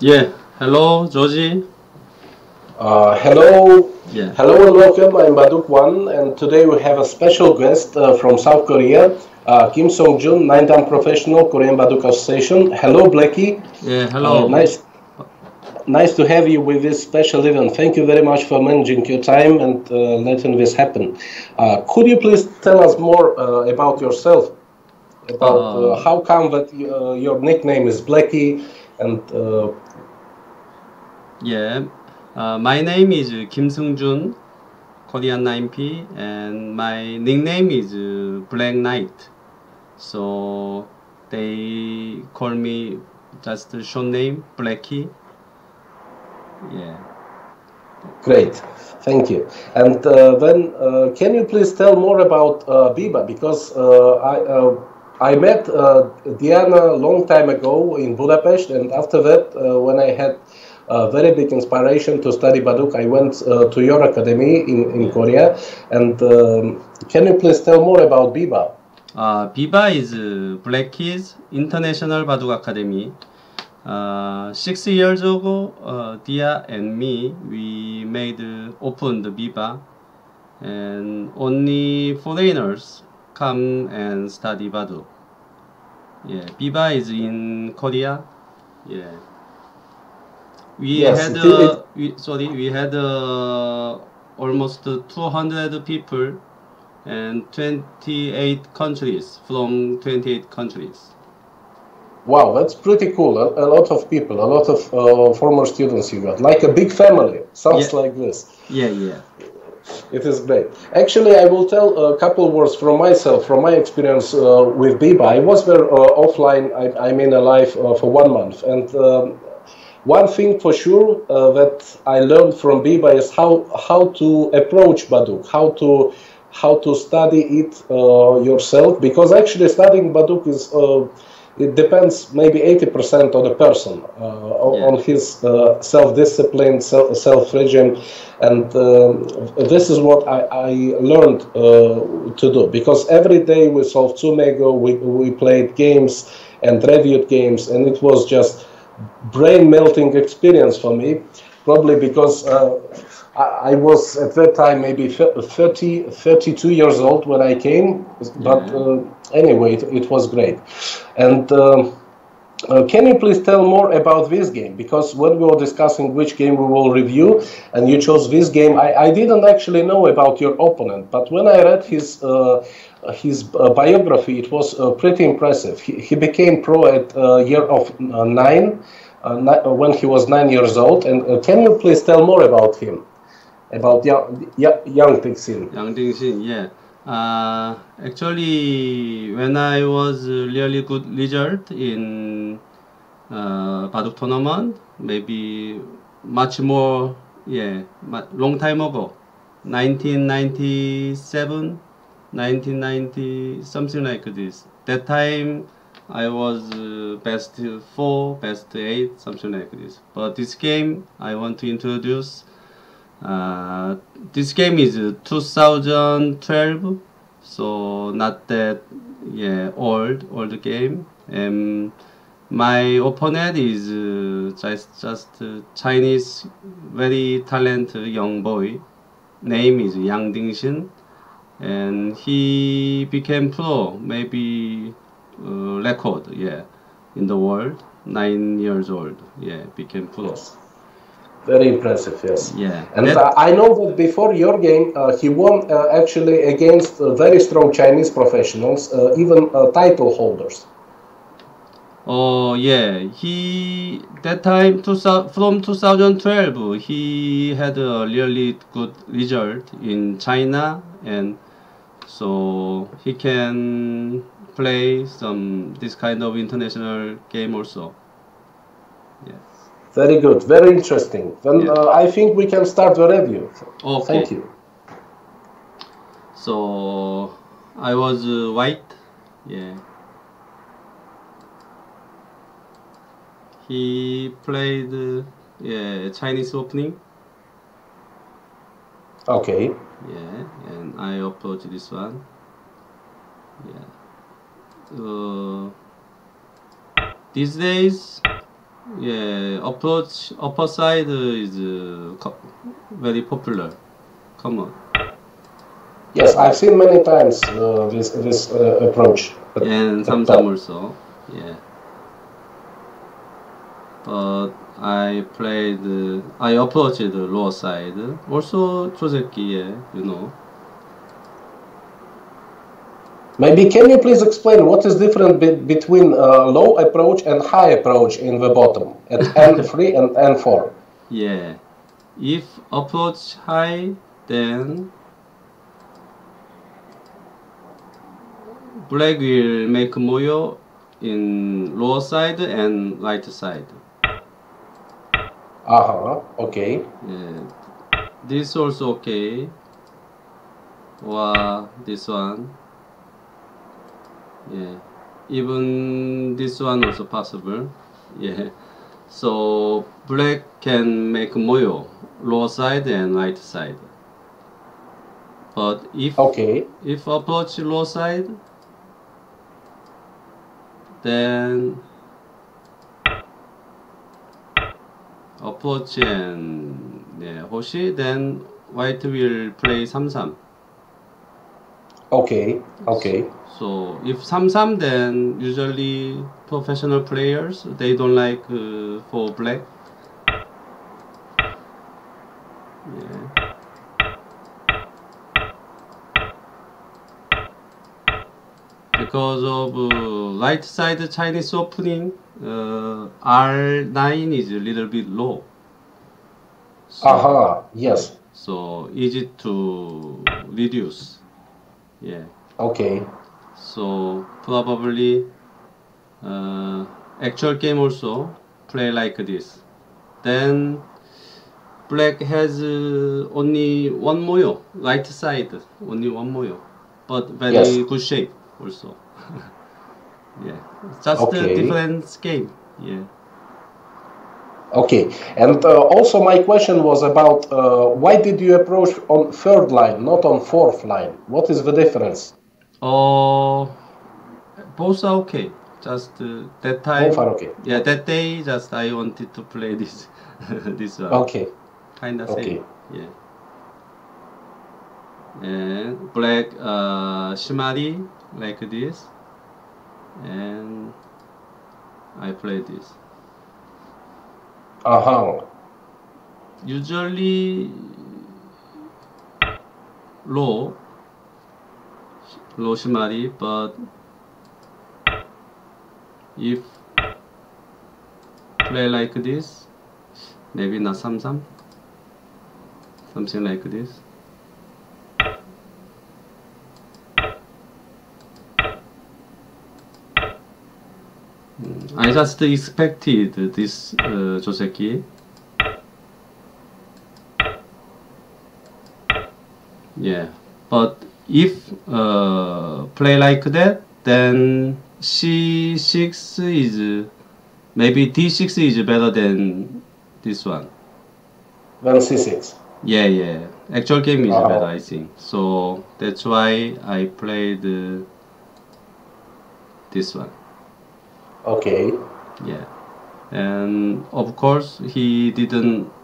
Yeah. Hello, Georgie. Uh, hello. Yeah. Hello and welcome. I'm Baduk One, and today we have a special guest uh, from South Korea, uh, Kim Seungjun, nine dan professional Korean Baduk Association. Hello, Blackie. Yeah. Hello. Uh, nice. Nice to have you with this special event. Thank you very much for managing your time and uh, letting this happen. Uh, could you please tell us more uh, about yourself? About uh, how come that uh, your nickname is Blackie and uh, Yeah. Uh, my name is Kim Sung Jun, Korean 9P, and my nickname is Black Knight. So they call me just a short name, Blackie. Yeah. Great, thank you. And uh, then, uh, can you please tell more about uh, Biba? Because uh, I uh, I met uh, Diana a long time ago in Budapest, and after that, when I had a very big inspiration to study Baduk, I went uh, to your academy in, in Korea. And um, can you please tell more about Biba? Uh, Biba is uh, Blackie's International Baduk Academy. Uh, six years ago, uh, Dia and me, we made uh, opened Biba, and only foreigners come and study Baduk. Yeah, Biba is in Korea. Yeah, we Yes, had it- uh, we, sorry, we had uh, almost 200 people and 28 countries from 28 countries. Wow, that's pretty cool. A, a lot of people, a lot of uh, former students you got, like a big family. Sounds Yeah. like this. Yeah, yeah. It is great. Actually, I will tell a couple words from myself, from my experience uh, with Biba. I was there uh, offline, I, I mean alive, uh, for one month. And um, one thing for sure uh, that I learned from Biba is how, how to approach Baduk, how to, how to study it uh, yourself. Because actually, studying Baduk is. Uh, it depends maybe 80% on the person, uh, on Yeah. on his uh, self-discipline, self, self-regime, and um, this is what I, I learned uh, to do. Because every day we solved Tsumego, we, we played games and reviewed games, and it was just brain-melting experience for me. Probably because uh, I, was at that time maybe 30, 32 years old when I came, but uh, anyway, it, it was great. And um, uh, can you please tell more about this game? Because when we were discussing which game we will review, and you chose this game, I, I didn't actually know about your opponent. But when I read his uh, his uh, biography, it was uh, pretty impressive. He, he became pro at uh, year of uh, nine, ni- when he was nine years old. And can you please tell more about him, about young young, young Pixin? Yang Dingxin, yeah. Uh, actually, when I was really good result in uh, Baduk tournament, maybe much more, yeah, long time ago, 1997, 1990, something like this. That time, I was uh, best four, best eight, something like this. But this game, I want to introduce. Uh, this game is uh, 2012, so not that yeah old old game. And my opponent is uh, just just Chinese, very talented young boy. Name is Yang Dingxin, and he became pro maybe uh, record yeah in the world. Nine years old, yeah, became pro. Yes. Very impressive, yes. Yeah, And that- I know that before your game, uh, he won uh, actually against uh, very strong Chinese professionals, uh, even uh, title holders. Oh yeah, he that time 2000, from 2012 he had a really good result in China and so he can play some this kind of international game also. Yeah. Very good, very interesting. Then Yeah. uh, I think we can start the review. Okay. Thank you. So I was uh, white. Yeah. He played uh, yeah Chinese opening. Okay. Yeah, and I approach this one. Yeah. Uh, these days, Yeah, approach upper side is uh, very popular. Come on. Yes, I've seen many times uh, this this uh, approach. And 삼삼 also. Yeah. But I played, I approached the low side, also Trozekiye, you know. Maybe can you please explain what is different be between uh, low approach and high approach in the bottom at N3 and N4? Yeah, if approach high, then black will make moyo in low side and right side. Uh-huh, okay. Yeah. This also okay. Or this one. Yeah. Even this one also possible. Yeah. So black can make moyo lower side and right side. But if Okay. if approach low side, then approach and yeah, Hoshi, then white will play 3-3. Okay, okay. So, so if 3-3, then usually professional players, they don't like uh, for black. Because of uh, right side Chinese opening uh, R9 is a little bit low. So, Uh-huh, yes. so easy to reduce. Yeah. Okay. So probably uh, actual game also play like this. Then black has uh, only one moyo, right side, only one moyo, but very Yes. good shape also. yeah, just Okay. a different game. Yeah. Okay. And uh, also my question was about uh, why did you approach on third line, not on fourth line? What is the difference? Uh, both are okay. Just uh, that time. Both are okay. Yeah, that day just I wanted to play this this one. Okay. Kind of Okay. same. Yeah. And black uh, shimari like this, and I play this. Uh-huh. Usually low, low shimari, but if play like this, maybe not samsam, something like this. I just expected this uh, Joseki. Yeah, but if uh, play like that, then C6 is maybe D6 is better than this one. Then C6. Yeah, yeah. Actual game is Uh-huh. better, I think. So that's why I played uh, this one. Okay. Yeah, and of course he didn't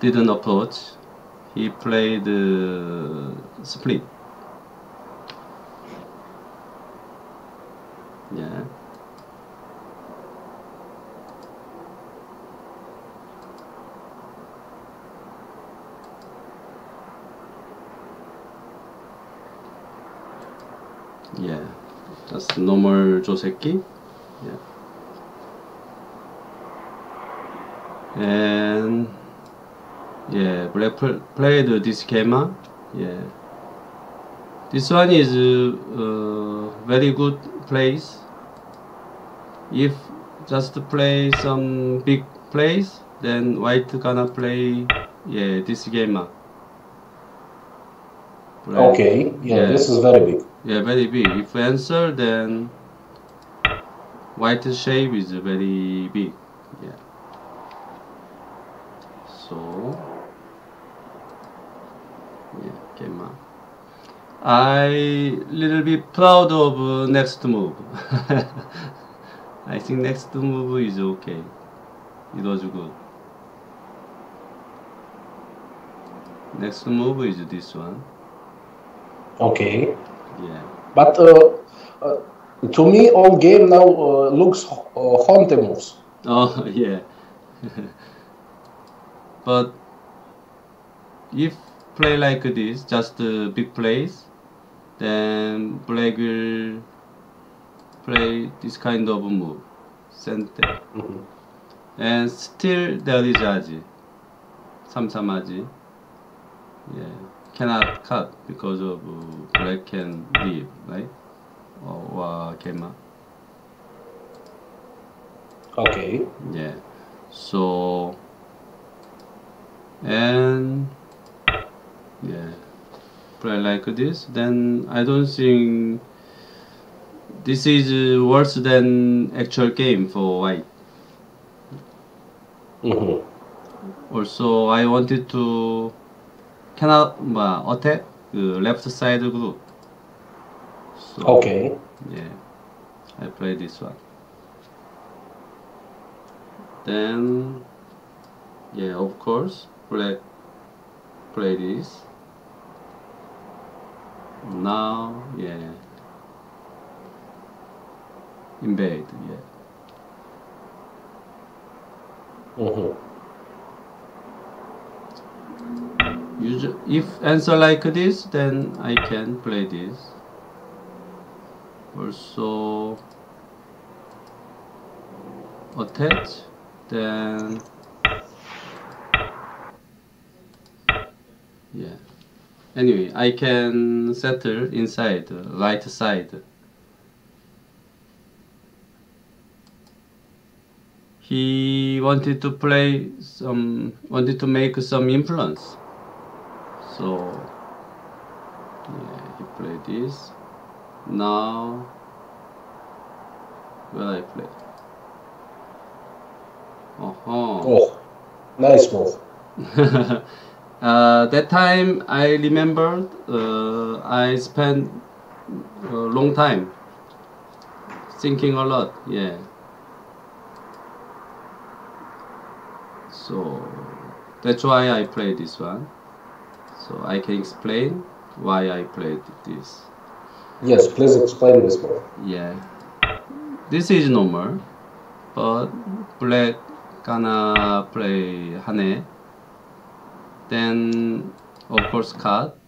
didn't approach. He played uh, split. Yeah. Yeah, that's normal Joseki. Yeah. And yeah, Black pl- played this Keima. Yeah. This one is uh, very good place. If just play some big plays, then White gonna play yeah this Keima. Play- Okay. Yeah, Yeah. this is very big. yeah, very big. If answer, then white shape is very big. Yeah. So, yeah, keima. I little bit proud of uh, next move. I think next move is okay. It was good. Next move is this one. Okay. Yeah. But uh, uh, to me, all game now uh, looks uh, moves. Oh yeah, but if play like this, just uh, big plays, then black will play this kind of move, center, mm -hmm. and still there is Aji, Samsam Aji. Yeah, cannot cut because of uh, black can leave, right? Or, or keima. Okay. Yeah. So and yeah, play like this. Then I don't think this is uh, worse than actual game for white. Mhm. Also, I wanted to cannot 뭐, attack 그 left side group. So Okay. yeah, I play this one. Then, yeah, of course, play play this. Now, yeah, invade, yeah. Mhm. Usu if answer like this, then I can play this. Also attach, then yeah. Anyway, I can settle inside right side. He wanted to play some, wanted to make some influence. So yeah, he played this. Now where I play? Uh-huh. Oh, nice move. uh, that time I remembered uh, I spent a long time thinking a lot. Yeah. So that's why I play this one. So I can explain why I played this. Yes, please explain this more. Yeah. This is normal, but black gonna play Hane. Then of course cut.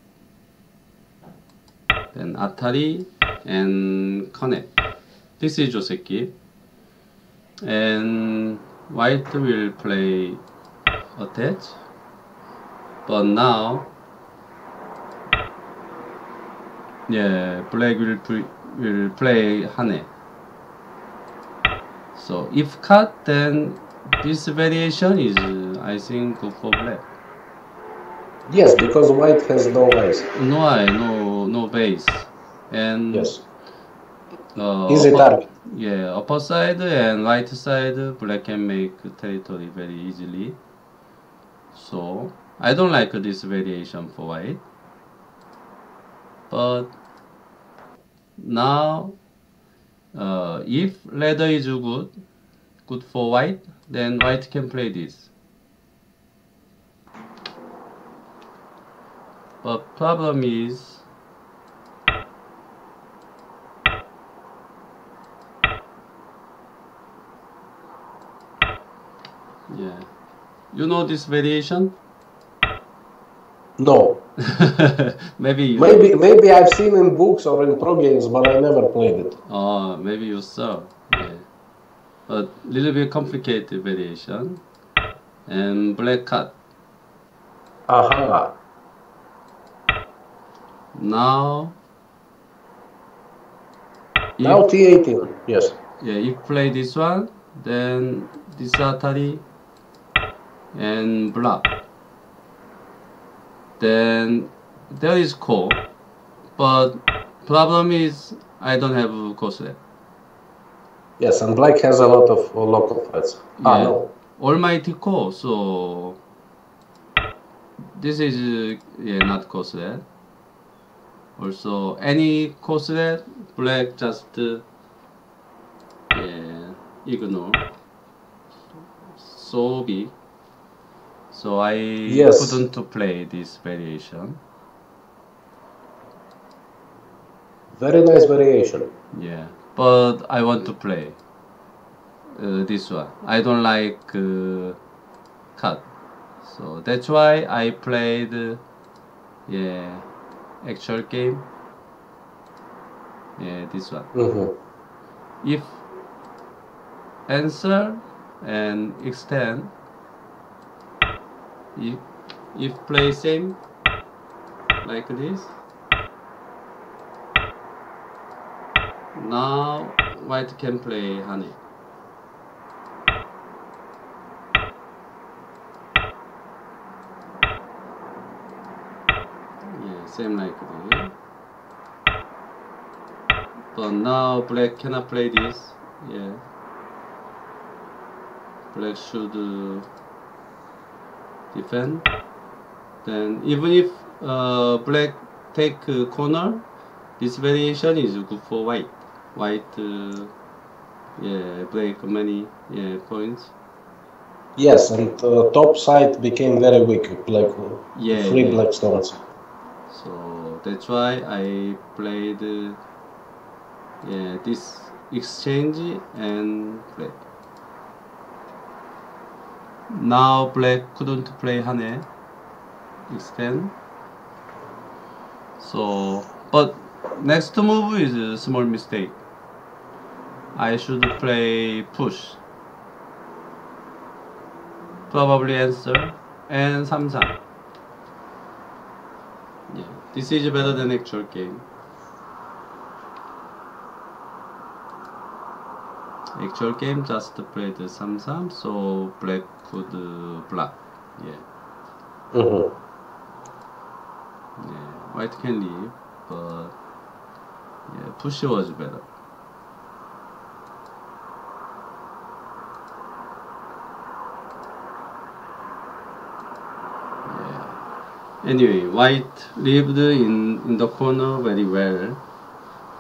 Then Atari and connect. This is Joseki. And white will play attach. But now yeah, black will, will play Hane. So if cut, then this variation is, uh, I think, good for black. Yes, because white has no eyes. No eye, no no base, and Yes. uh, Easy upper- target. Yeah, upper side and right side, black can make territory very easily. So I don't like this variation for white. But now, uh, if ladder is good, good for white, then white can play this. But problem is, yeah, you know this variation? No. maybe you, Maybe maybe I've seen in books or in pro games, but I never played it. Oh, maybe you saw. Yeah. A little bit complicated variation. And black cut. Aha. Now, Now T18. Yes. yeah, you play this one, then this Atari and block. Then there is ko, but problem is I don't have Kosley. Yes, and black has a lot of local threats. Ah, Yeah. no. Almighty ko, so this is uh, yeah not Kosley. Also any Kosley, black just uh, yeah ignore. So big. So I Yes. couldn't play this variation. Very nice variation. Yeah, but I want to play uh, this one. I don't like uh, cut, so that's why I played uh, yeah actual game. Yeah, this one. hmm If answer and extend, if if play same like this. Now white can play hane. Yeah, same like this. But now black cannot play this. Yeah. Black should uh, defend. Then even if uh, black take uh, corner, this variation is good for white. White, uh, yeah, break many yeah points. Yes, and uh, top side became very weak. Black, Yeah, three yeah. black stones. So that's why I played uh, yeah this exchange and black. Now black couldn't play Hane extend. So but next move is a small mistake. I should play push. Probably answer and Samsung. Yeah, this is better than actual game. Actual game just played Samsam, so black could uh, block. Yeah, hmm yeah, white can leave, but yeah, push was better. Yeah. Anyway, white lived in, in the corner very well.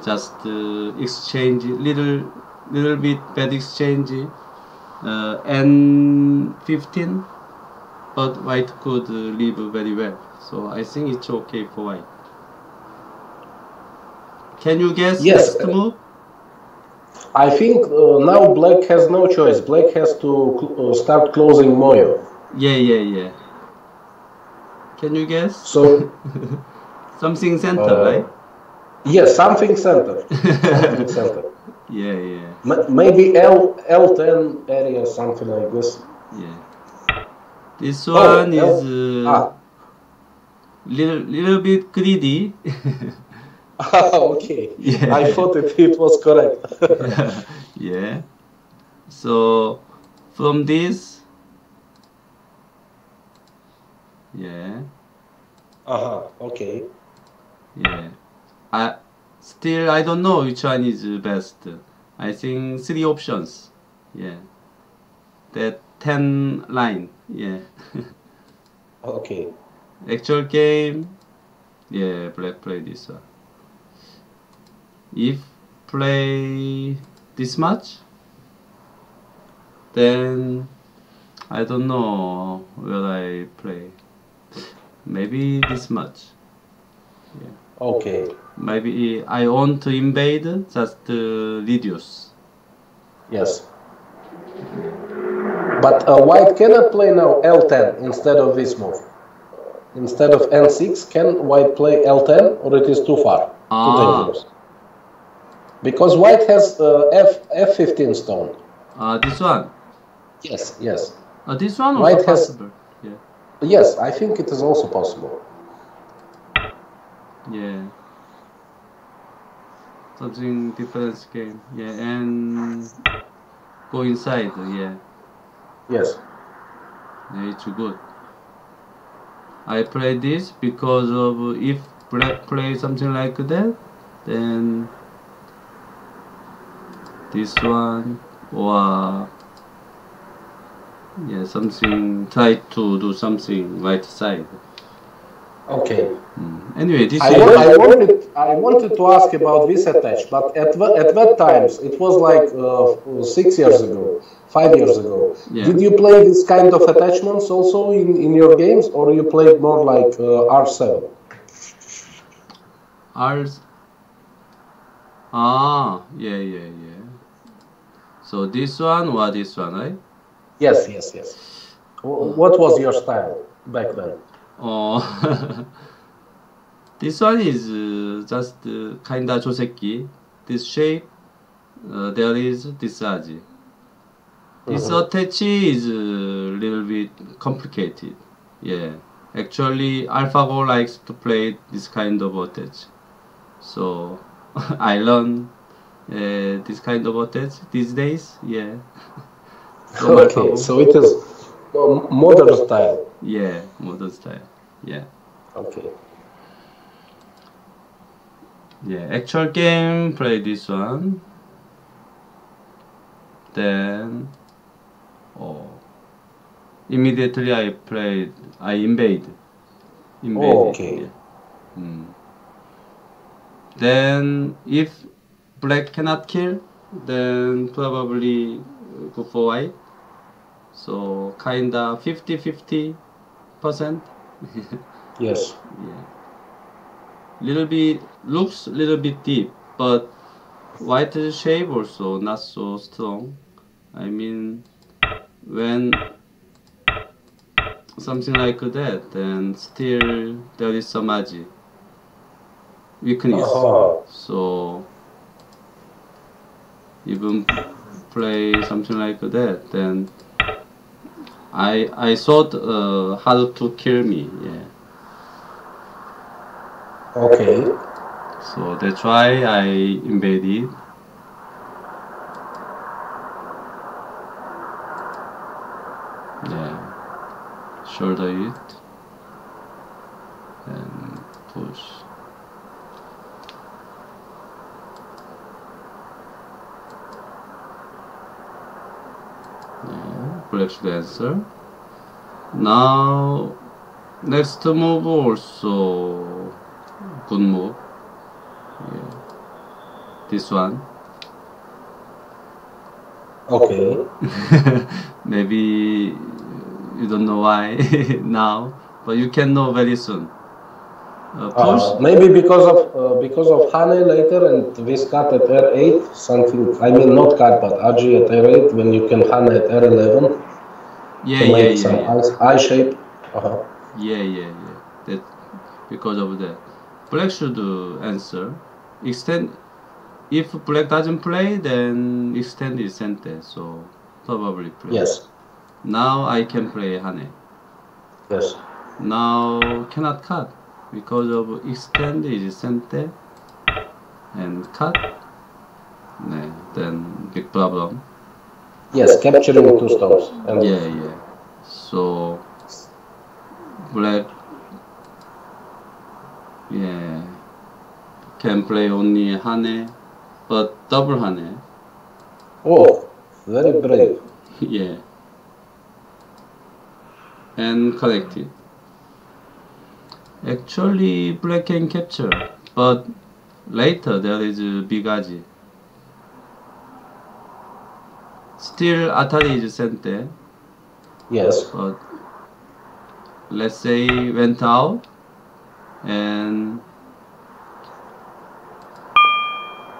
Just uh, exchange little little bit bad exchange. Uh, and 15, but white could uh, live very well. So I think it's okay for white. Can you guess Yes. next move? I think uh, now black has no choice. Black has to cl- uh, start closing Moyo. Yeah, yeah, yeah. Can you guess? So Something center, Uh, right? yes, something center. something center. Yeah, yeah, M- maybe L L10 area, something like this. yeah. This Oh, one L- is uh, Ah, little little bit greedy. Ah okay. Yeah. I thought it, it was correct. yeah. So from this, yeah, uh-huh. Okay. yeah. I still I don't know which one is best. I think three options. Yeah. That ten line. Yeah. Okay. Actual game. Yeah, black play this one. If play this much, then I don't know where I play. Maybe this much. Okay. Maybe I want to invade, just uh, reduce. Yes. But uh, white cannot play now L10 instead of this move. Instead of N6, can white play L10 or it is too far? Too Ah. dangerous. Because white has uh, F F15 stone. Uh, this one. Yes, yes. Uh, this one White has- possible. Yeah. Yes, I think it is also possible. Yeah. Something different game. Yeah, and go inside. Yeah, Yes. yeah it's good. I play this because of if black play something like that, then this one or yeah something try to do something right side. Okay. Mm. anyway, this I, is wa- I wanted I wanted to ask about this attach, but at at that times it was like uh, six years ago, five years ago. Yeah. Did you play this kind of attachments also in, in your games, or you played more like uh, R7? R. Ah, yeah, yeah, yeah. So this one or this one, right? Yes, yes, yes. What was your style back then? Oh, this one is uh, just uh, kinda Joseki. This shape, uh, there is this aji. This mm -hmm. otechi is a little bit complicated. Yeah, actually, AlphaGo likes to play this kind of otechi. So I learn uh, this kind of otechi these days. Yeah. okay, so it is modern style. Yeah, modern style. Yeah. Okay. Yeah, actual game, play this one. Then, oh, immediately I played, I invade. Invade. Oh, Okay. Yeah. Mm. Then, if black cannot kill, then probably go for white. So, kinda 50 50 percent. Yes. Yeah. Little bit looks little bit deep, but white shape also not so strong. I mean, when something like that, then still there is some aji weakness. Uh-huh. So even play something like that, then I I thought uh, how to kill me. Yeah. Okay. So that's why I invaded. Yeah, shoulder it and push. Should answer. Now, next move also good move. Yeah. This one. Okay. Maybe you don't know why now, but you can know very soon. Uh. Uh, maybe because of uh, because of Hane later and this cut at R8 something. I mean not cut but Aji at R8 when you can Hane at R11 yeah, yeah, yeah, some yeah, eye, eye shape. Uh-huh. yeah, yeah, yeah. That because of that. Black should uh, answer. Extend. If black doesn't play, then extend is sente. So probably play. Yes. Now I can play Hane. Yes. Now cannot cut because of extend is sente and cut. 네, then big problem. Yes. Capturing two stones. And Yeah, yeah. So black, yeah, can play only Hane, but double Hane. Oh, very brave. yeah, and connected. Actually, black can capture, but later there is a big Aji. Still, Atari is sente. Eh? Yes. but let's say went out and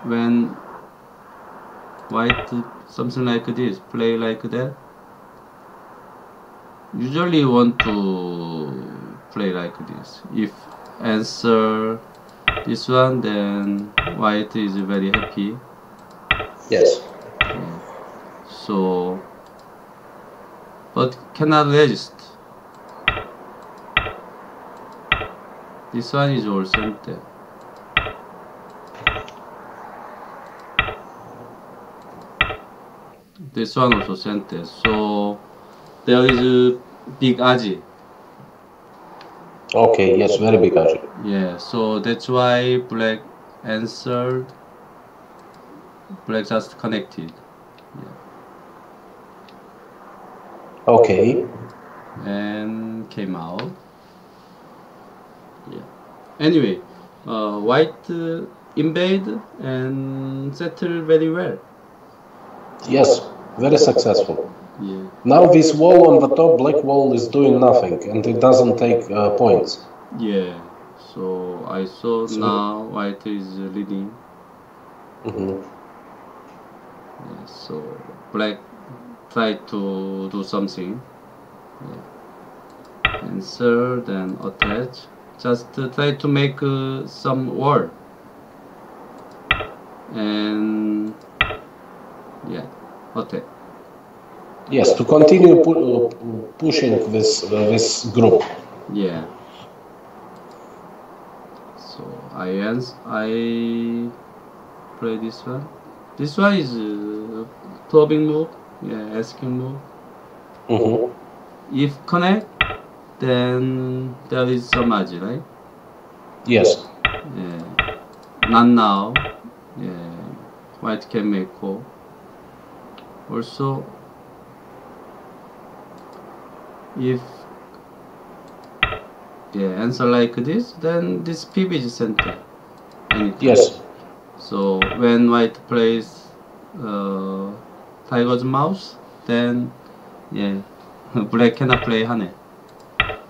when white something like this play like that usually want to play like this if answer this one then white is very happy Yes. So but cannot resist. This one is all sente. This one also sente. So there is a big aji. Okay. Yes. Very big Aji. Yeah, so that's why black answered. Black just connected. Okay. and came out. Yeah. anyway, uh, white uh, invade and settle very well. Yes, very successful. Yeah. Now this wall on the top, black wall, is doing nothing and it doesn't take uh, points. Yeah. So I saw So- now white is leading. hmm Yeah, so black try to do something. Yeah. Answer then attach. Just uh, try to make uh, some wall. And yeah, attach. Yes, to continue pu- uh, pushing this uh, this group. Yeah. So I ans I play this one. This one is uh, probing move. Yeah, asking move. hmm If connect, then there is some margin, right? Yes. Yeah. Not now. Yeah. White can make call. Also, if yeah answer like this, then this PB is center. Anytime. Yes. So when white plays uh, tiger's mouse, then yeah, black cannot play hane.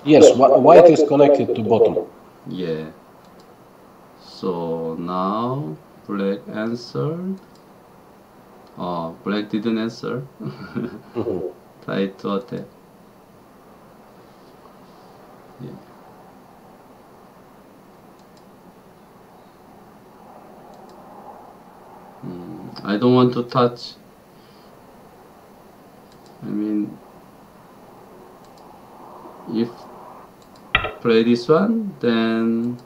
Yes. White is connected to bottom. Yeah. So now black answered. Oh, black didn't answer. Try to attack. Yeah. Mm, I don't want to touch. I mean, if play this one, then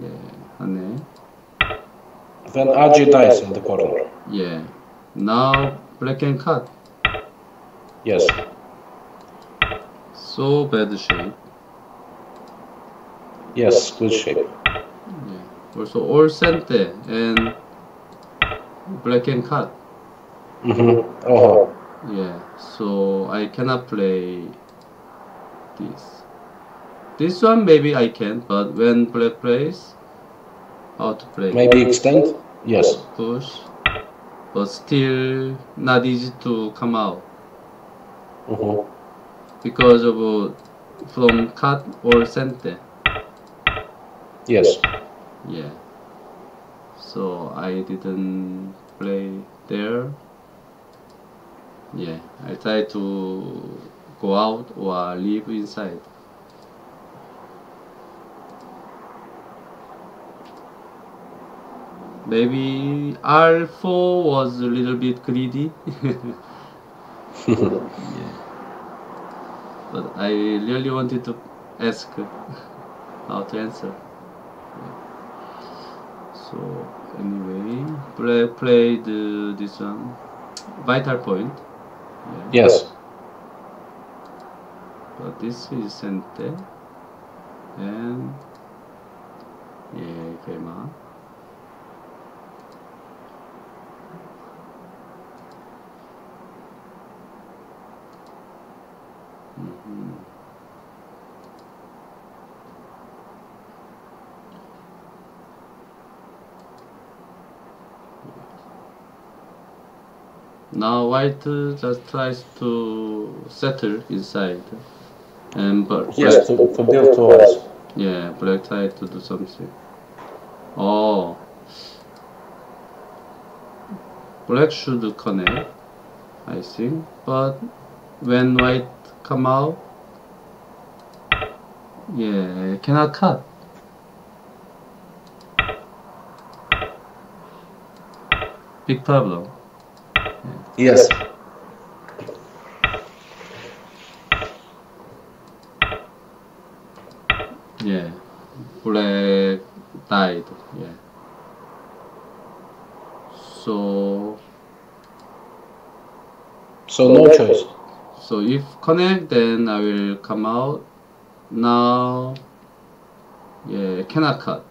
yeah, hane. Then RG dies in the corner. Yeah. Now black can cut. Yes. So bad shape. Yes. Good shape. Yeah. Also all sente and black can cut. hmm Oh. Yeah. So I cannot play this. This one maybe I can, but when black plays, how to play? Maybe extend. Yes. push, but still not easy to come out hmm because of uh, from cut or center. Yes. Yeah. So I didn't play there. Yeah, I try to go out or live inside. Maybe R4 was a little bit greedy. yeah. But I really wanted to ask how to answer. So anyway, play played uh, this one, vital point. Yeah. Yes. But this is sente, and yeah, came out. Now white uh, just tries to settle inside, and but Yes. To, to build two eyes. yeah, black tried to do something. Oh, black should connect, I think. But when white come out, yeah, cannot cut. Big problem. Yes. Yeah, black died. Yeah. So So no choice. so if connect, then I will come out. Now, yeah, cannot cut.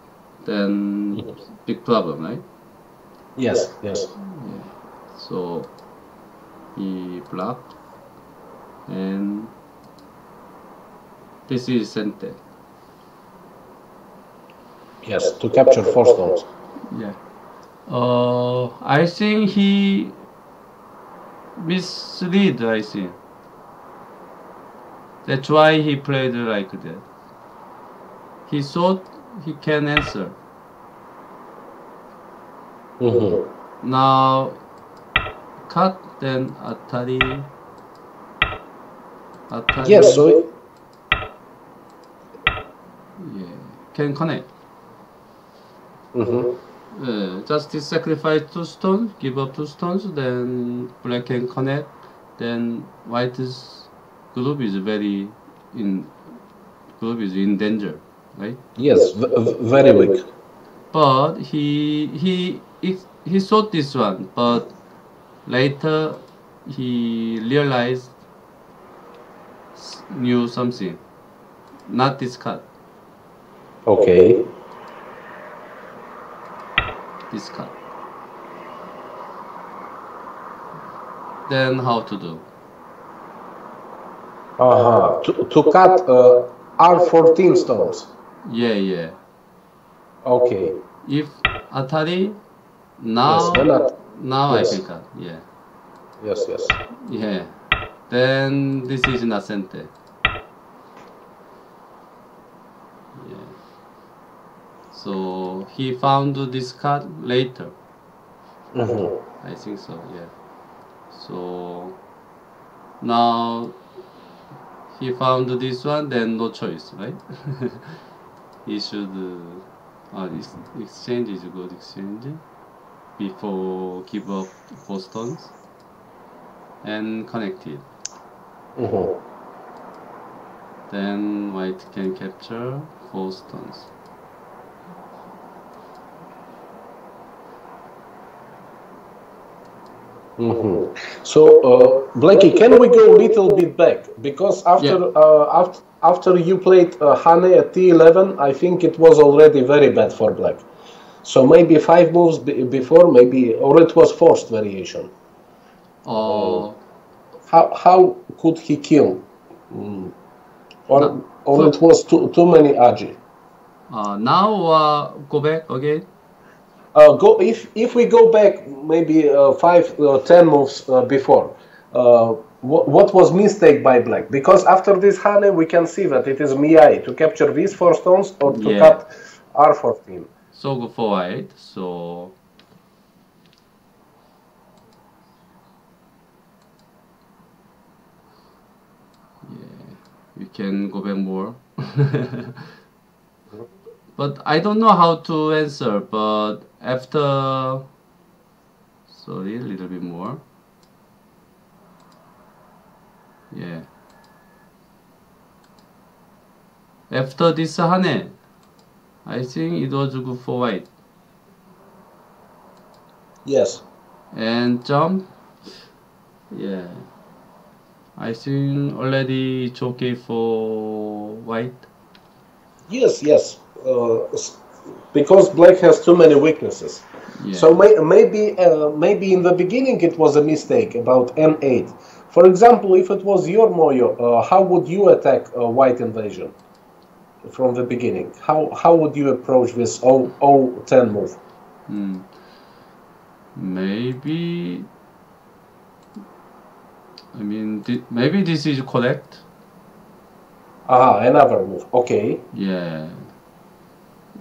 Then big problem, right? Yes. Yes. Yeah. So he blocked, and this is sente. Yes, to capture four stones. Yeah. Uh, I think he mislead. I think that's why he played like that. He thought he can answer. Mm-hmm. Now, cut then Atari. Atari. Yes, so it, yeah, can connect. mhm. Uh, just sacrifice two stones, give up two stones, then black can connect. Then white's group is very in group is in danger, right? yes, v- v- very weak. But he he he, he thought this one, but later he realized knew something, not this card, Okay. this card. Then how to do? Uh-huh. To, to cut uh, R14 stones. Yeah, yeah. Okay. If Atari now Yes? Now Yes. I can cut. Yeah, Yes, yes. yeah. Then this is Nascente. Yeah. So he found this card later. Mm-hmm. I think so. Yeah. So now he found this one. Then no choice, right? he should. Uh, this exchange is good exchange before give up four stones and connected. Mm-hmm. Then white can capture four stones. Mm-hmm. So, uh, Blackie, can we go a little bit back? Because after Yeah. uh, after after you played uh, Hane at T11, I think it was already very bad for Black. So maybe five moves be- before, maybe, or it was forced variation. Uh, How how could he kill? Mm. Or No. or So- it was too too many aji. uh, now uh, go back again. Uh, go if if we go back maybe uh, five or ten moves uh, before. Uh, what, what was mistake by black? Because after this Hane, we can see that it is Miai to capture these four stones or to Yeah. cut R14. So go for white. So yeah, we can go back more. but I don't know how to answer. But after, sorry, a little bit more. Yeah. After this Hane, I think it was good for white. Yes. and jump. Yeah, I think already it's okay for white. Yes, yes. Uh, because black has too many weaknesses. Yeah. So may, maybe uh, maybe in the beginning it was a mistake about N8. For example, if it was your Moyo, uh, how would you attack a white invasion from the beginning? How how would you approach this O O10 move? Hmm. Maybe. I mean, thi- maybe this is correct. Ah, another move. Okay. Yeah.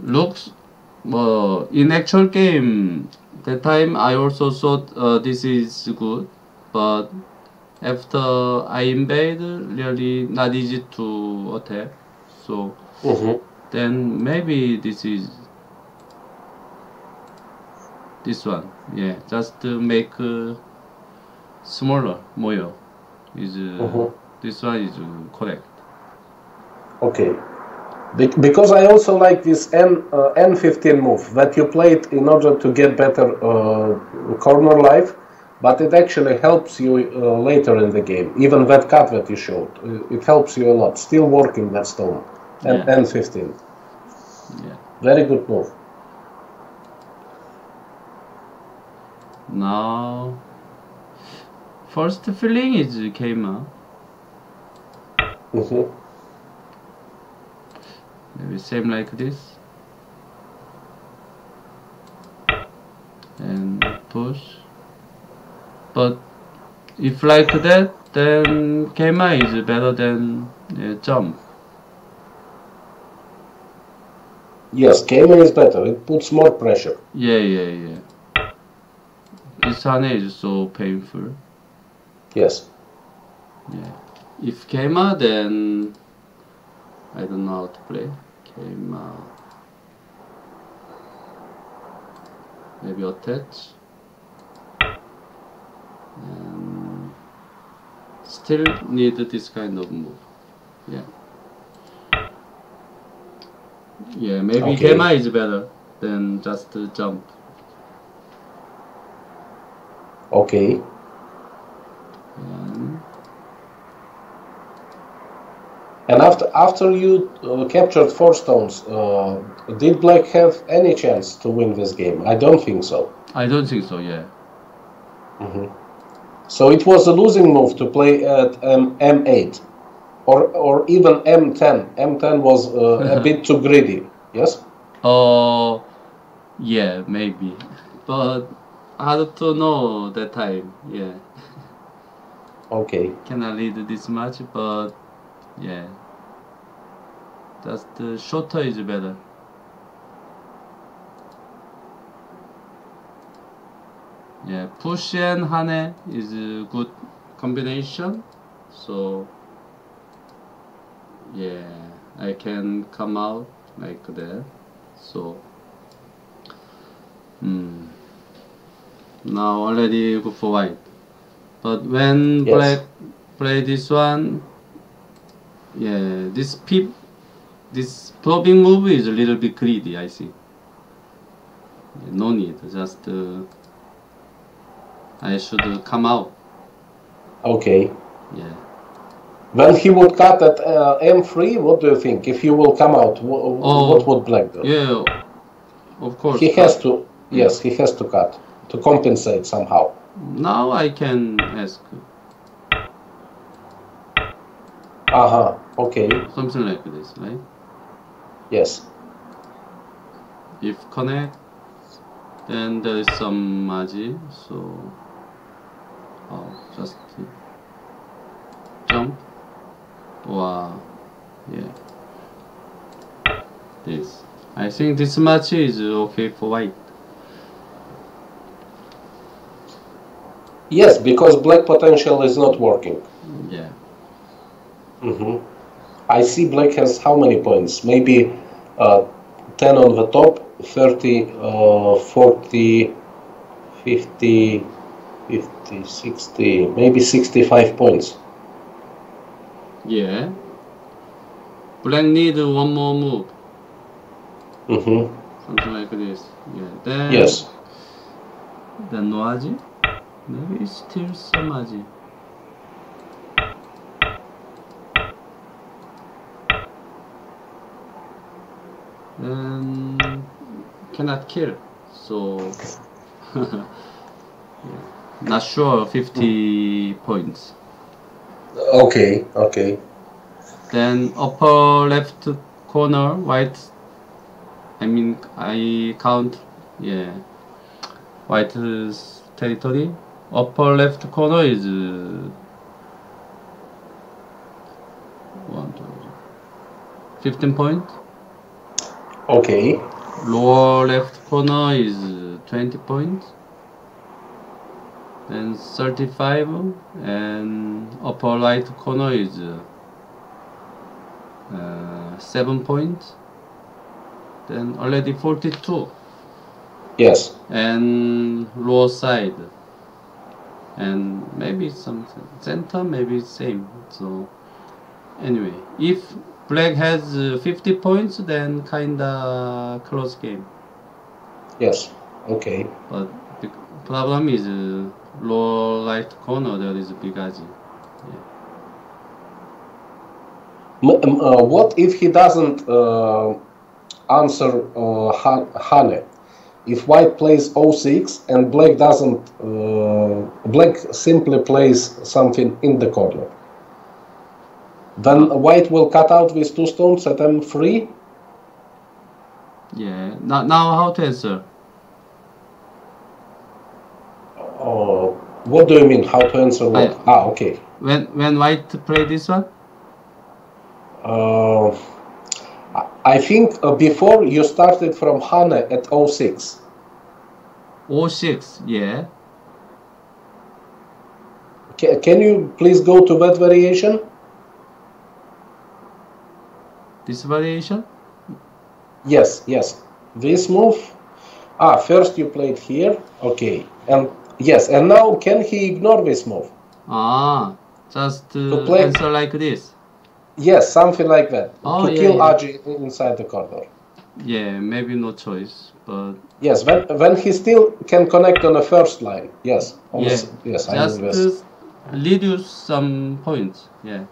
Looks. Well, in actual game, that time I also thought uh, this is good, but after I invade, really not easy to attack. So Mm-hmm. then maybe this is this one yeah just to make uh, smaller moyo is uh, Mhm. this one is uh, correct Okay. Be- because I also like this N uh, N15 move that you played in order to get better uh, corner life, but it actually helps you uh, later in the game. Even that cut that you showed, it helps you a lot. Still working that stone. N- Yeah. N15. yeah Very good move. now first feeling is came up hmm maybe same like this and push. But if like that, then Keima is better than uh, jump. Yes, Keima is better. It puts more pressure. Yeah, yeah, yeah. This Hane is so painful. Yes. Yeah. If Keima, then I don't know how to play. Keima. Maybe attach. And still need this kind of move. Yeah. Yeah, maybe Okay. Is better than just jump. Okay. And And after after you uh, captured four stones, uh, did Black have any chance to win this game? I don't think so. I don't think so, yeah. So it was a losing move to play at um, M8, or or even M10. M10 was uh, a bit too greedy. Yes. Uh, yeah, maybe. But hard to know that time, yeah. Okay. Can I lead this much? But, yeah. Just uh, shorter is better. Yeah, push and hane is a good combination. So, yeah, I can come out like that. So, hmm. Now already go for white. But when Yes. black play this one, yeah, this peep, this probing move is a little bit greedy, I see. No need, just uh, I should come out. Okay. Yeah. When he would cut at uh, M3, what do you think? If he will come out, Oh. what would Black do? Yeah, of course. He has to. Yes, he has to cut to compensate somehow. Now I can ask Uh huh. Okay. something like this, right? Yes. If connect, then there is some aji, so oh, just jump. Wow, yeah. This. I think this match is okay for white. Yes, because Black potential is not working. Yeah. Mm-hmm. I see Black has how many points? Maybe uh, 10 on the top, 30, uh, 40, 50, 50, 60, maybe 65 points. Yeah. Black need one more move, hmm something like this. Yeah. Then Yes. Then no aji? Maybe still some aji. Then cannot kill. So yeah. not sure 50 points. Okay, okay. Then upper left corner white I mean I count yeah white territory upper left corner is uh, one two three, 15 point Okay. lower left corner is uh, 20 points then 35 and upper right corner is uh, uh, 7 points then already 42 Yes. and lower side and maybe some center maybe same so anyway if black has uh, 50 points then kinda close game Yes. Okay. but the problem is uh, lower right corner there is a big uh, what if he doesn't uh, answer uh, Hane? If white plays O6 and black doesn't, uh, black simply plays something in the corner. Then white will cut out with two stones at M3. yeah now, now how to answer What do you mean? How to answer what? I- ah, okay. When when white play this one? Uh, I- think uh, before you started from Hane at 06. 06, yeah. Ca- can you please go to that variation? This variation? Yes, yes. This move. Ah, first you played here. Okay. And yes, and now can he ignore this move? Ah, just uh, play- answer like this. Yes, something like that. Oh, to yeah, kill yeah. Aji inside the corner. Yeah, maybe no choice, but Yes, when when he still can connect on the first line. Yes. the yeah, yes, I just know uh, reduce some points. Yeah,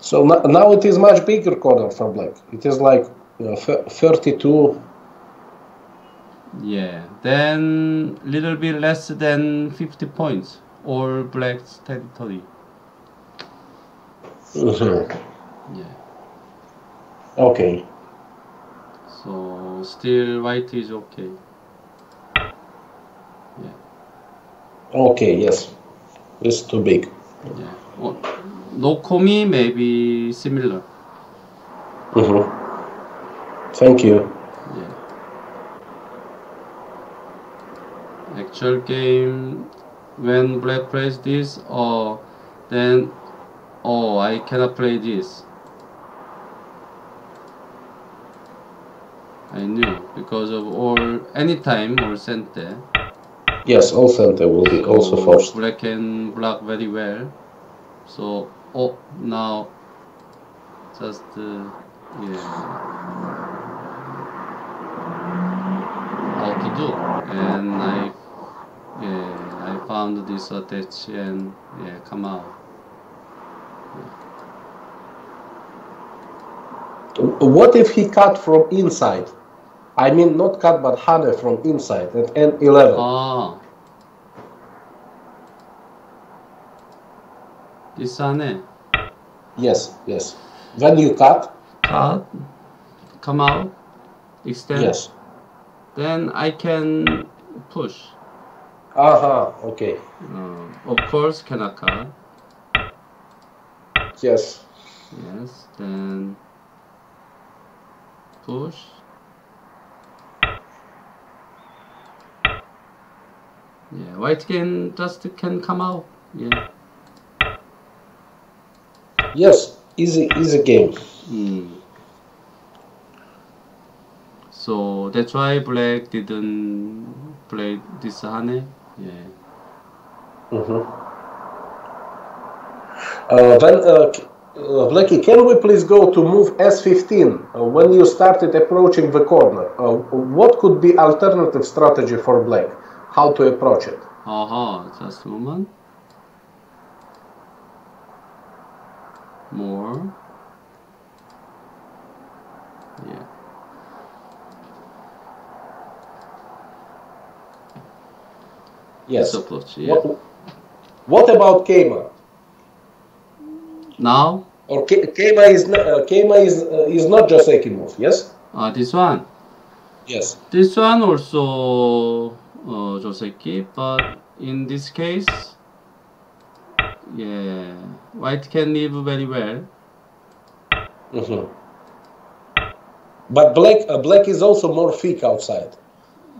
So now it is much bigger corner for black. It is like uh, thir- 32. Yeah. Then little bit less than 50 points, all black's territory. Mhm. Yeah. Okay. So still white is okay. Yeah. Okay. Yes. It's too big. Yeah. Oh, Nokomi may be similar. Mhm. Thank you. Yeah. Actual game, when black plays this, or then, oh, I cannot play this. I knew because of all anytime or center. Yes, all center will be also forced. Black can block very well. So oh now just uh, yeah how to do and I yeah, I found this attach and yeah, come out. What if he cut from inside? I mean, not cut, but harder from inside at N11. Ah. This one? Yes, yes. When you cut? Cut. Come out. Extend. Yes. Then I can push. Aha, okay. Uh, of course, cut. Yes. Yes, then push. Yeah, white can just can come out. Yeah. Yes, easy, easy game. Mm. So that's why black didn't play this Hane. Mhm. Uh, then, uh, uh, Blackie, can we please go to move S15? Uh, when you started approaching the corner, uh, what could be alternative strategy for black? How to approach it? Aha, just a moment. More. Yeah. Yes. Approach. Yeah. What, what about Keima? Now, Or Ke- Keima is not, uh, Keima is uh, is not Joseki move, yes? uh, this one. Yes. This one also uh, Joseki, but in this case, yeah, white can live very well. hmm But black uh, black is also more thick outside.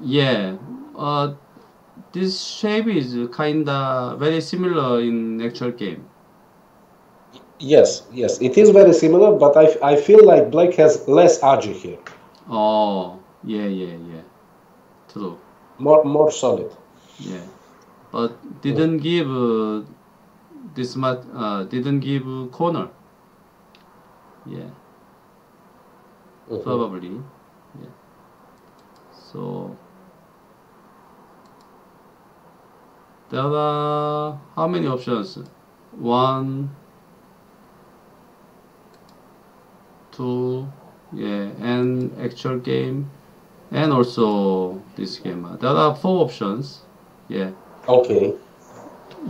Yeah, uh, this shape is kinda very similar in actual game. Yes, yes, it is very similar, but I, I feel like black has less aji here, Oh, yeah, yeah, yeah, true. more more solid. Yeah, but didn't give uh, this much. Uh, didn't give corner. Yeah. Mhm. probably yeah so there are how many options one two yeah and actual game and also this game there are four options yeah Okay.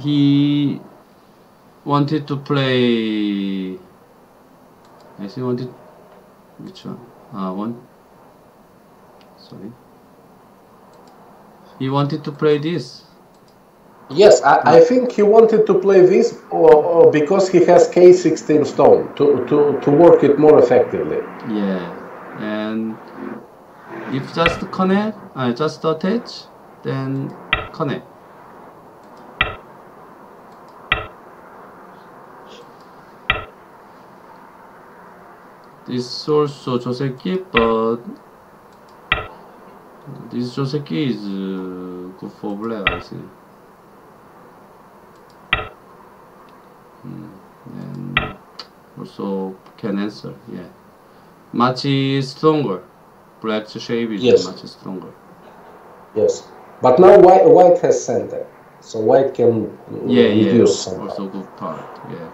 he wanted to play I think wanted which one? Ah, one. Sorry. He wanted to play this. Yes, I, I think he wanted to play this or, or because he has K16 stone to, to, to work it more effectively. Yeah, and if just connect, uh, just attach, then connect. This also Joseki, but this Joseki is uh, good for black, I think. And also can answer, yeah. Much is stronger. Black shape is Yes. much stronger. Yes. But now white, white has center. So white can Yeah, yeah. reduce some. Also good part, yeah.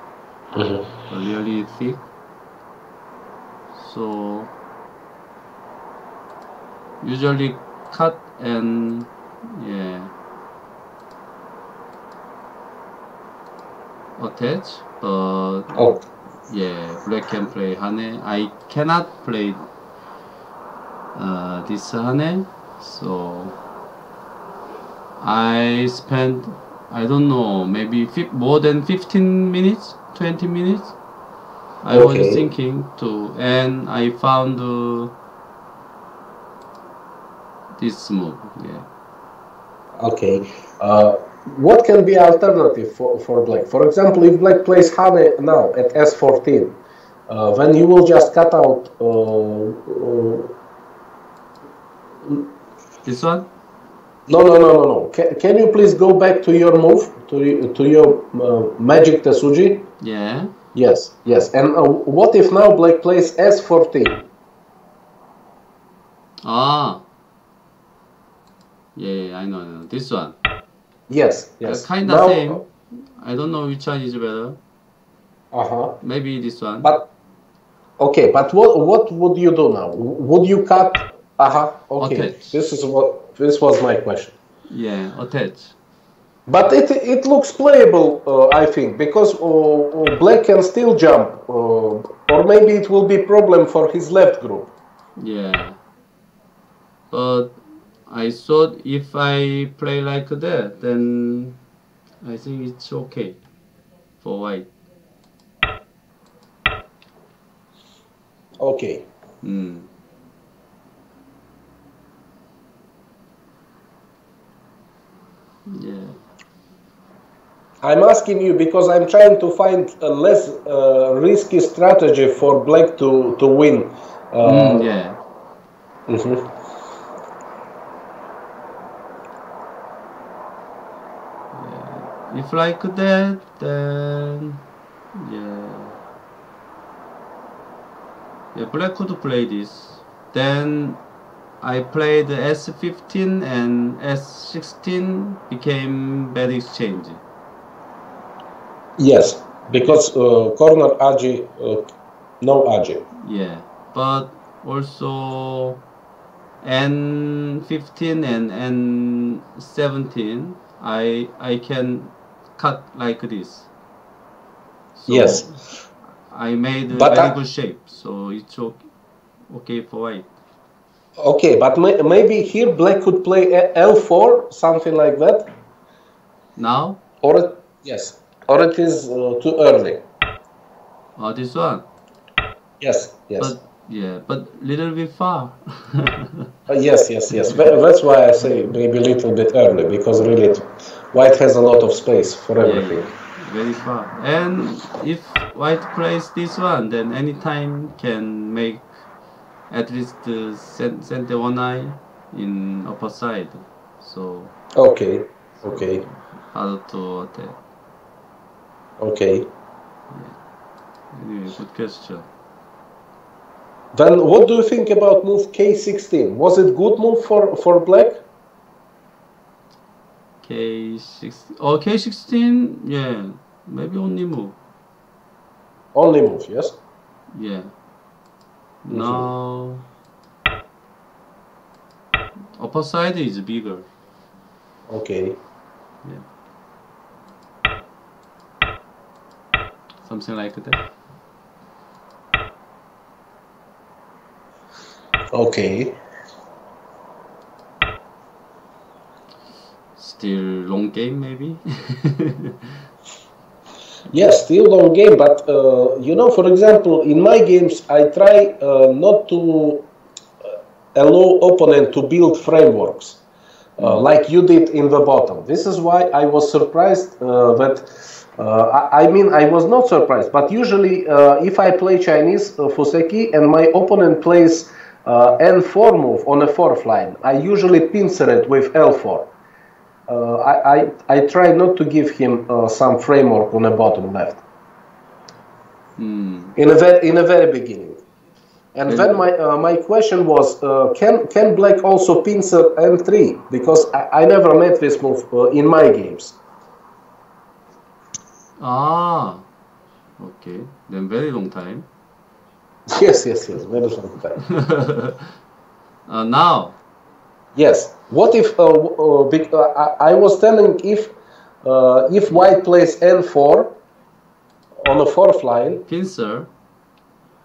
Mhm. Really thick. So usually cut and yeah attach, but Oh, yeah, black can play Hane. I cannot play uh, this Hane, so I spent I don't know maybe more than 15 minutes, 20 minutes. I Okay. was thinking to, and I found uh, this move. Yeah. okay. Uh, what can be alternative for, for black? For example, if black plays Hane now at S14, uh, then you will just cut out uh, uh, This one? No, no, no, no, no. Can, can you please go back to your move, to, to your uh, magic Tesuji? Yeah. Yes, yes. And uh, what if now black plays S14? Ah. Yeah, yeah, I know, I know. This one. Yes, yes. kind of Now- same. I don't know which one is better. Uh-huh. Maybe this one. But, okay, but what, what would you do now? Would you cut? Uh-huh, okay. Attach. This is what, this was my question. yeah, attach. But it, it looks playable, uh, I think, because uh, uh, black can still jump. Uh, or maybe it will be problem for his left group. Yeah. But I thought if I play like that, then I think it's okay for white. Okay. Mm. Yeah. I'm asking you because I'm trying to find a less uh, risky strategy for black to, to win. Uh, Mm, yeah. mhm. If like that, then yeah. Yeah, black could play this. Then I played S15 and S16 became bad exchange. Yes, because uh, corner Aji, uh, no Aji. Yeah, but also N15 and N17, I I can cut like this. So Yes. I made a But very I- good shape, so it's okay, okay for white. Okay, but may, maybe here black could play L4, something like that. Now, Or it, yes, or it is uh, too early. uh, this one, Yes, yes. but yeah, but little bit far. Uh, yes, yes, yes. That's why I say maybe a little bit early because really white has a lot of space for everything. yeah, very far. And if white plays this one, then anytime can make at least uh, cen- center one eye in upper side. So Okay, okay, hard to attack. okay. Anyway, good question. Then what do you think about move K16? Was it good move for, for black? K16. Oh, K16. Yeah, maybe only move. Only move, yes? Yeah. Now upper side is bigger. Okay. yeah Something like that. Okay. Still long game maybe. Yes, still long game, but uh, you know, for example, in my games, I try uh, not to uh, allow opponent to build frameworks uh, like you did in the bottom. This is why I was surprised uh, that. Uh, I, I mean, I was not surprised, but usually, if I play Chinese Fuseki and my opponent plays N4 move on a fourth line, I usually pincer it with L4 uh, I, I, I try not to give him uh, some framework on the bottom left. Hmm. In a very in a very beginning, and then my uh, my question was, uh, can can Black also pincer N3 because I, I never met this move uh, in my games. Ah, okay. Then very long time. Yes, yes, yes, very long time. uh, now. Yes. What if uh, uh, uh I, was telling if uh, if white plays n4 on the fourth line? Pincer.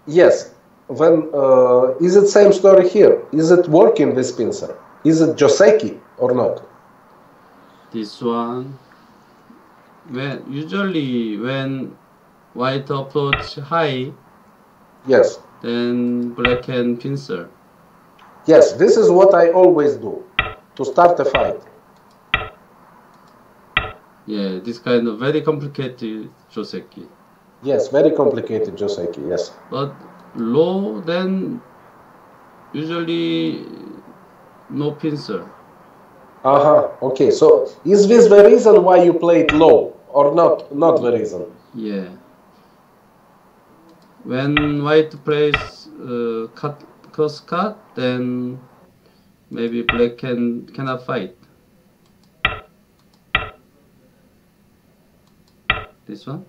Yes. Then uh, is it same story here? Is it working this pincer? Is it Joseki or not? This one. When usually when white approach high. Yes. Then black can pincer. Yes, this is what I always do to start a fight. Yeah, this kind of very complicated Joseki. Yes, very complicated Joseki, yes. But low, then usually no pincer. Uh-huh, okay. So is this the reason why you played low or not not the reason? Yeah. When white plays uh, cut cross cut, then maybe black can cannot fight. This one.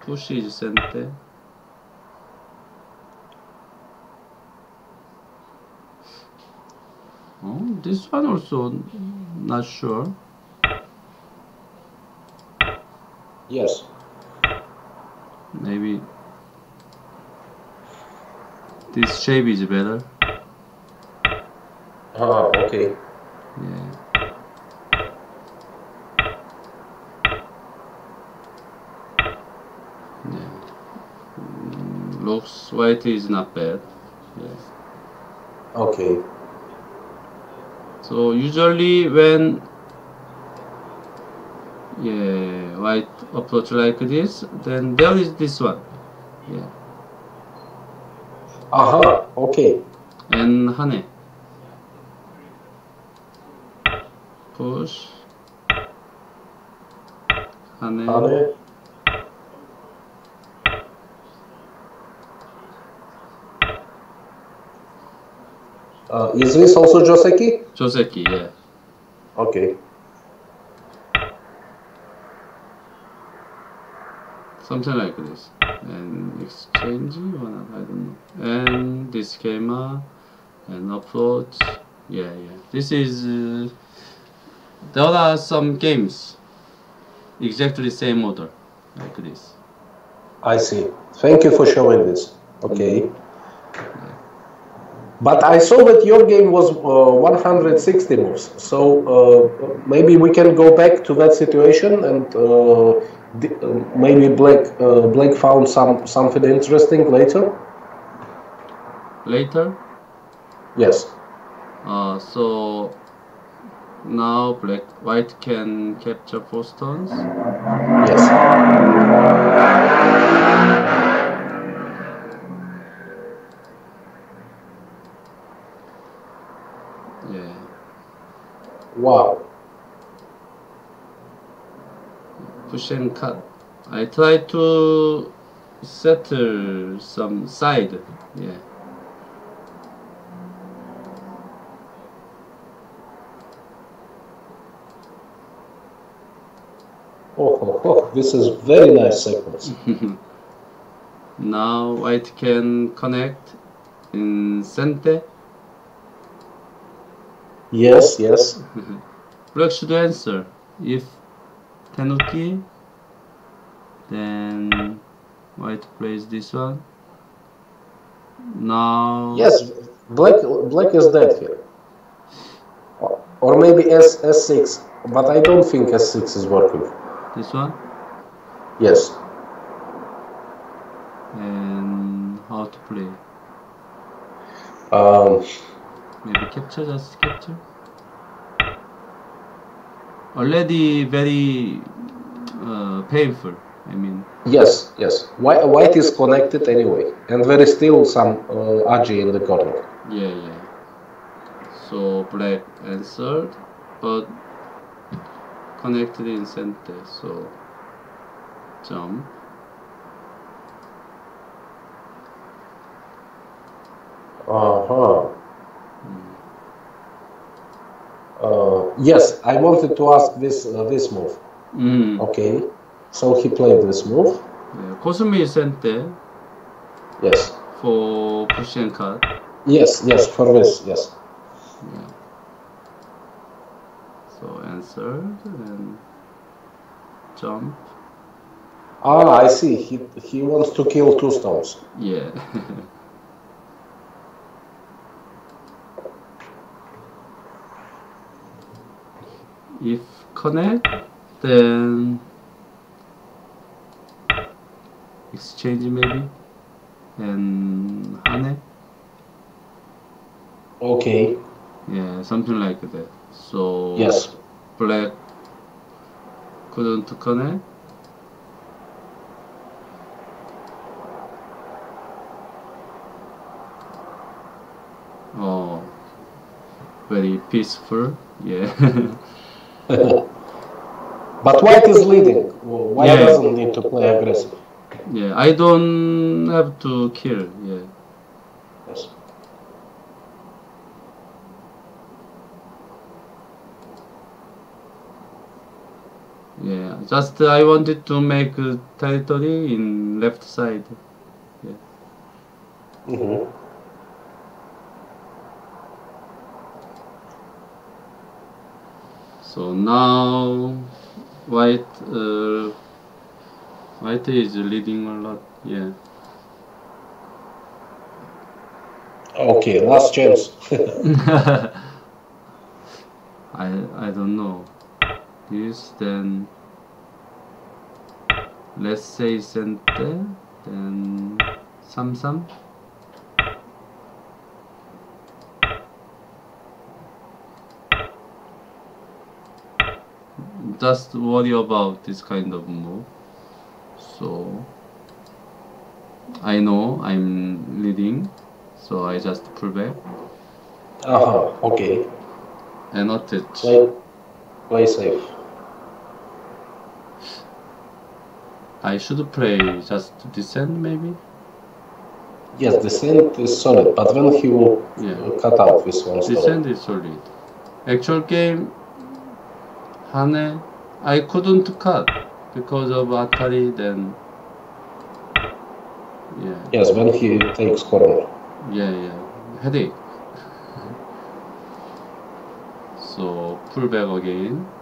Push is center. Oh, this one also not sure. Yes. Maybe this shape is better. Ah, okay. Yeah. Yeah. Looks white is not bad. Yes. Okay. So usually when yeah white approach like this, then there is this one. Yeah. Aha, okay. And honey. Push. honey. Honey. Uh, is this also Joseki? Joseki, yeah. Okay. Something like this. And exchange one I don't know. And this Keima and approach yeah yeah. This is uh, there are some games. Exactly the same order like this. I see. Thank you for showing this. Okay. But I saw that your game was uh, 160 moves. So uh, maybe we can go back to that situation and uh, uh, maybe Blake uh, Blake found some something interesting later. Later. Yes. Uh, so now black white can capture four stones. Yes. Yeah. Wow. Push and cut. I try to settle some side. Yeah. Oh, oh, oh, this is very nice sequence. now white can connect in center. Yes, yes. Black should answer if Tenuki. Then white plays this one. Now. Yes, black black is dead here. or maybe S S6, but I don't think S6 is working. This one? Yes. And how to play? Um, Maybe capture, just capture. Already very uh, painful. I mean, yes, yes. White, white is connected anyway, and there is still some uh, aji in the corner. yeah, yeah. So black answered, but connected in center. So jump. Uh, yes, I wanted to ask this uh, this move. 음. Okay, so he played this move. 네, 코스미 센터 Yes, for push and cut. yes, yes. For this, yes. Yeah. So answered and jump. Ah, I see. He he wants to kill two stones. Yeah. if connect, then exchange maybe, and hane. Okay. Yeah, something like that. So Yes. black couldn't connect. Oh, very peaceful. Yeah. But white is leading. White Yeah. doesn't need to play aggressive. yeah, I don't have to kill. Yeah. Yes. Yeah, just I wanted to make territory in left side. hmm So now white uh, white is leading a lot. Yeah. Okay, last chance. I I don't know. This then let's say center then 삼삼. Just worry about this kind of move. So I know I'm leading, so I just pull back uh-huh. Okay. and attach. Play, play safe. I should play just descend maybe? Yes, descent is solid, but when he will Yeah. cut out this one stone. Descend is solid. Actual game, Hane, I couldn't cut because of Atari then. Yeah, Yes, when he takes corner. yeah, yeah. Headache. so, pull back again.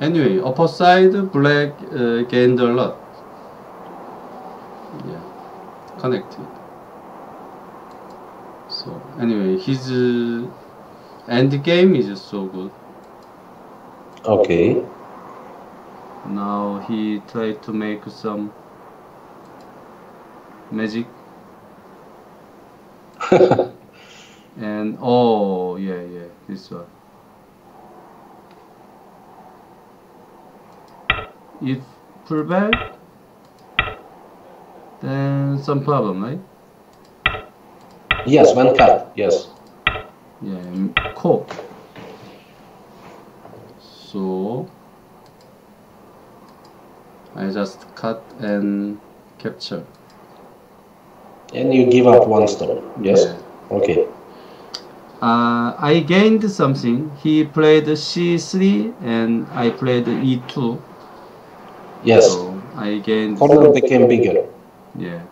Anyway, upper side black uh, gained a lot. Connected. So anyway, his uh, end game is so good. Okay. Now he tried to make some magic. and oh yeah yeah this one. If back, then some problem, right? Yes, one cut. Yes. Yeah, coke. So I just cut and capture. And you give up one stone. Yes. Yeah. Okay. Uh, I gained something. He played C3 and I played E2. Yes. So I gained. Corner became bigger. Yeah.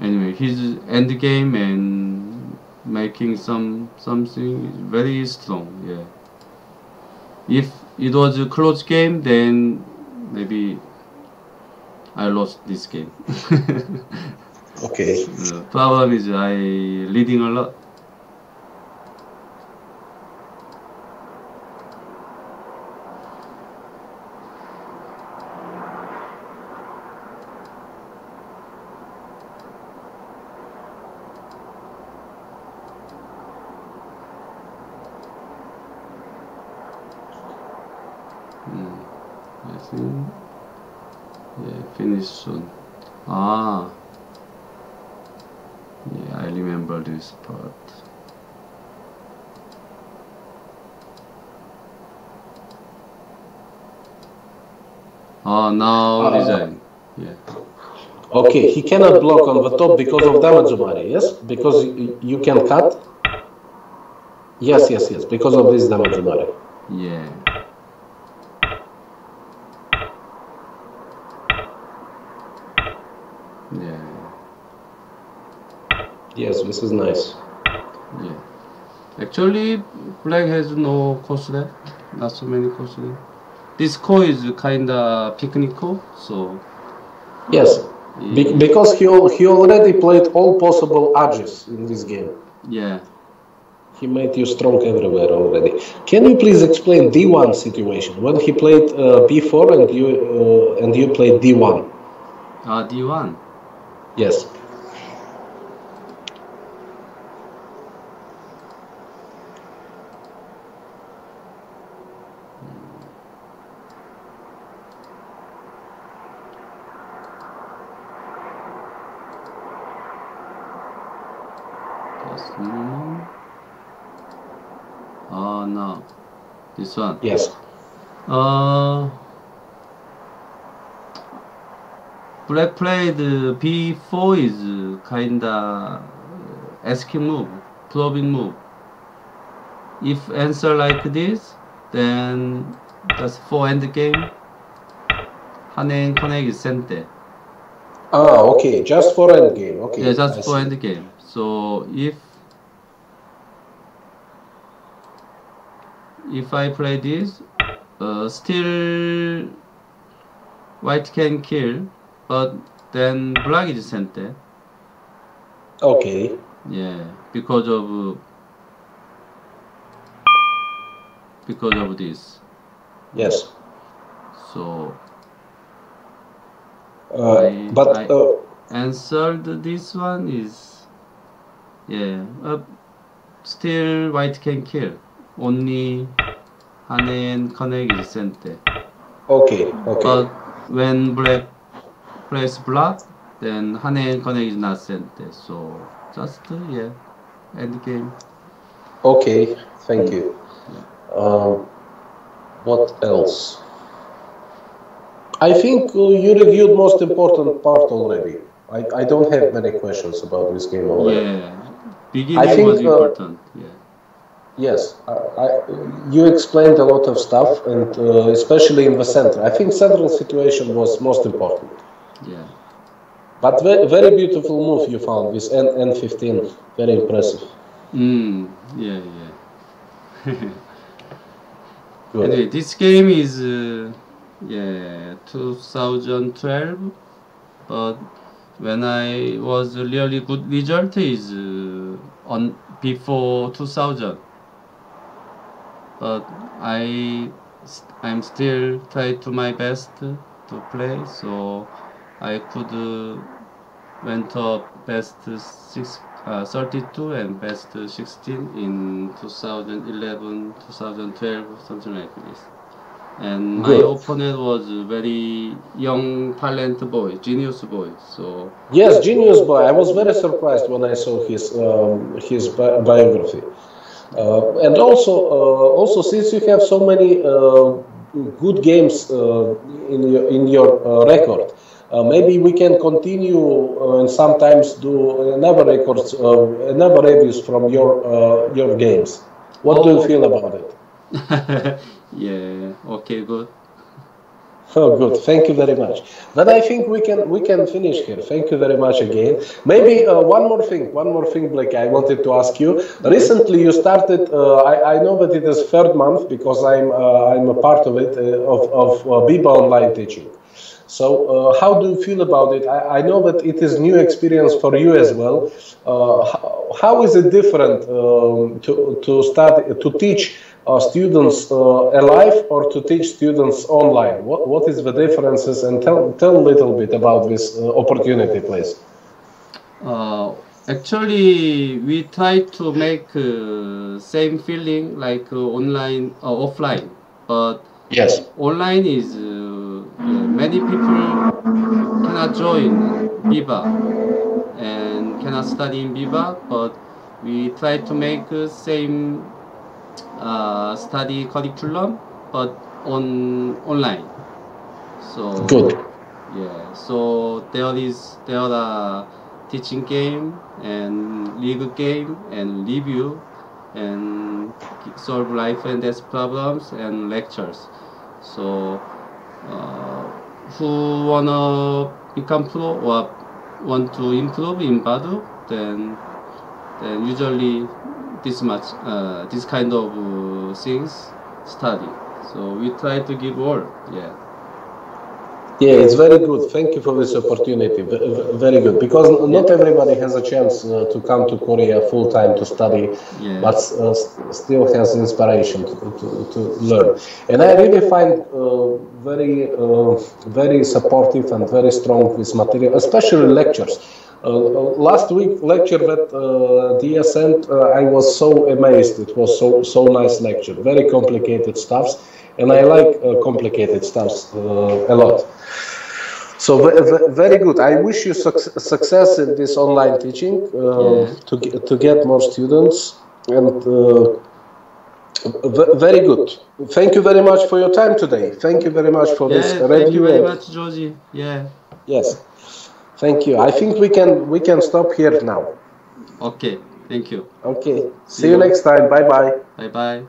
Anyway, his end game and making some something very strong. Yeah. If it was a close game, then maybe I lost this game. okay. The problem is I leading a lot. finish soon. Ah, yeah, I remember this part. Ah, now uh, design. Yeah. Okay, he cannot block on the top because of damage damezumari, yes? Because you can cut? Yes, yes, yes, because of this damage damezumari. Yeah. Yeah. Yes, this is nice. Yeah. Actually, black has no cost there. Not so many course there. This core is kinda picnic ko, so. Yes, Be because he he already played all possible edges in this game. Yeah. He made you strong everywhere already. Can you please explain D1 situation when he played uh, B4 and you uh, and you played D1? Ah, uh, D1. Yes. Yes. Uh, black played b4 is kinda asking move, probing move. If answer like this, then that's for end game, 한행 connect is sente there. Ah, okay, just for end game. Okay. Yeah, just I for see. end game. So if if I play this, uh, still white can kill, but then black is sente there. Okay. Yeah, because of because of this. Yes. So. Uh, I, but I uh, answered this one is yeah. Uh, still white can kill. only and Carnegie Center. Okay, okay. But when black plays black, then Hanel Carnegie is not center. So just yeah, end game. Okay, thank you. Um, what else? I think you reviewed most important part already. I, I don't have many questions about this game already. Yeah, beginning I think, was uh, important. Uh, yeah. Yes, I, you explained a lot of stuff, and uh, especially in the center. I think central situation was most important. Yeah. But very, very beautiful move you found with N N15. Very impressive. Mm, yeah, yeah. anyway, this game is uh, yeah 2012, but when I was really good result is uh, on before 2000 but I I'm still try to my best to play so I could uh, went up best six, uh, 32 and best 16 in 2011 2012 something like this. And my opponent was a very young talent boy genius boy so yes genius boy. I was very surprised when i saw his um, his bi biography Uh, and also, uh, also since you have so many uh, good games uh, in your in your uh, record, maybe we can continue and sometimes do another records, another reviews from your your games. What oh. do you feel about it? yeah. Okay. Good. Oh, good. Thank you very much. But I think we can we can finish here. Thank you very much again. Maybe uh, one more thing. One more thing, Blackie. I wanted to ask you. Recently, you started. Uh, I, I know that it is third month because I'm uh, I'm a part of it uh, of of uh, Biba online teaching. So, uh, how do you feel about it? I, I, know that it is new experience for you as well. Uh, how, how is it different um, to to start to teach students uh, alive or to teach students online? What what is the differences? And tell tell a little bit about this uh, opportunity, please. Uh, actually, we try to make same feeling like online or offline, but yes, online is many people cannot join Biba and cannot study in Biba, but we try to make the same study curriculum, but on online. So good. Yeah. So there is there are teaching game and league game and review and solve life and death problems and lectures. So uh, who wanna become pro or want to improve in baduk, then then usually this much uh, this kind of uh, things study. So we try to give all. Yeah. Yeah, it's very good. Thank you for this opportunity. Very good because not everybody has a chance uh, to come to Korea full time to study, yeah. but uh, still has inspiration to, to, to, learn. And I really find uh, very uh, very supportive and very strong with material, especially lectures. Uh, last week lecture that uh, Dia sent, I was so amazed. It was so so nice lecture. Very complicated stuffs, and I like complicated stuffs a lot. So very good. I wish you success in this online teaching uh, yeah. to get, to get more students and uh, very good. Thank you very much for your time today. Thank you very much for yeah, this review. Thank you very much, Georgie. Yeah. Yes. Thank you. I think we can we can stop here now. Okay. Thank you. Okay. See, See you, you next time. Bye bye. Bye bye.